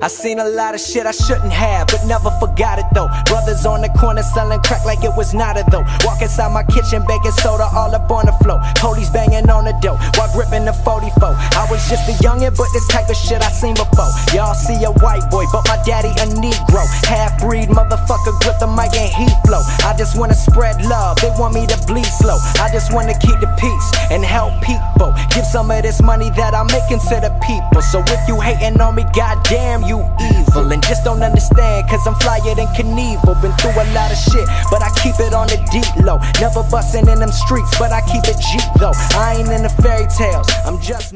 I seen a lot of shit I shouldn't have, but never forgot it though. Brothers on the corner selling crack like it was not a though. Walk inside my kitchen, baking soda all up on the floor. Police banging on the door while gripping the 44. Just a youngin', but this type of shit I seen before. Y'all see a white boy, but my daddy a Negro. Half breed motherfucker grip the mic and he flow. I just wanna spread love, they want me to bleed slow. I just wanna keep the peace and help people. Give some of this money that I'm making to the people. So if you hating on me, goddamn you evil. And just don't understand, cause I'm flyer than Knievel. Been through a lot of shit, but I keep it on the deep low. Never bustin' in them streets, but I keep it G though. I ain't in the fairy tales, I'm just.